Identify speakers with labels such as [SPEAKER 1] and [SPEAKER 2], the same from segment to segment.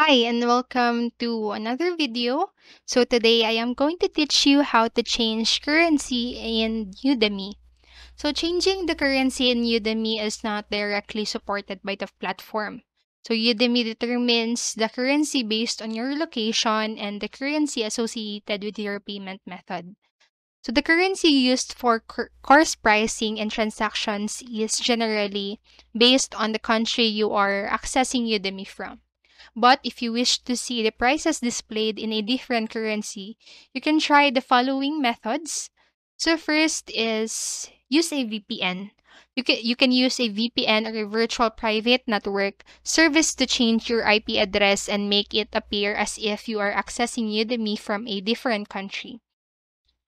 [SPEAKER 1] Hi and welcome to another video. So today I am going to teach you how to change currency in Udemy. So changing the currency in Udemy is not directly supported by the platform. So Udemy determines the currency based on your location and the currency associated with your payment method. So the currency used for course pricing and transactions is generally based on the country you are accessing Udemy from. But if you wish to see the prices displayed in a different currency, you can try the following methods. So first is use a VPN. You can, you can use a VPN or a virtual private network service to change your IP address and make it appear as if you are accessing Udemy from a different country.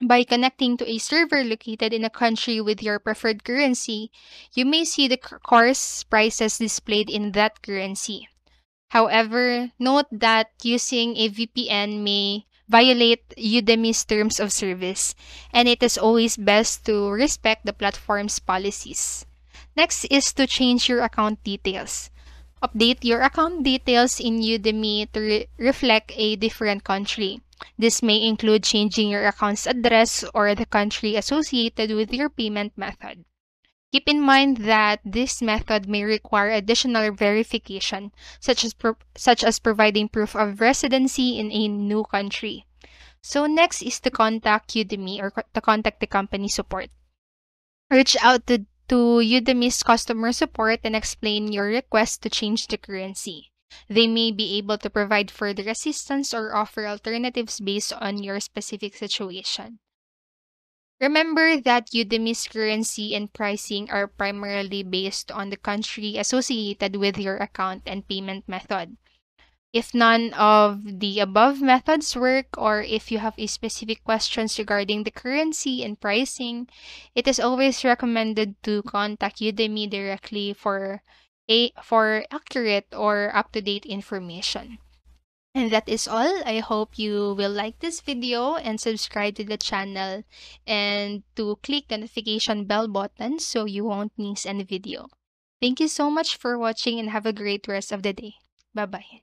[SPEAKER 1] By connecting to a server located in a country with your preferred currency, you may see the course prices displayed in that currency. However, note that using a VPN may violate Udemy's terms of service, and it is always best to respect the platform's policies. Next is to change your account details. Update your account details in Udemy to re reflect a different country. This may include changing your account's address or the country associated with your payment method. Keep in mind that this method may require additional verification, such as, such as providing proof of residency in a new country. So next is to contact Udemy or to contact the company support. Reach out to, to Udemy's customer support and explain your request to change the currency. They may be able to provide further assistance or offer alternatives based on your specific situation. Remember that Udemy's currency and pricing are primarily based on the country associated with your account and payment method. If none of the above methods work or if you have specific questions regarding the currency and pricing, it is always recommended to contact Udemy directly for a for accurate or up-to-date information. And that is all. I hope you will like this video and subscribe to the channel and to click the notification bell button so you won't miss any video. Thank you so much for watching and have a great rest of the day. Bye-bye.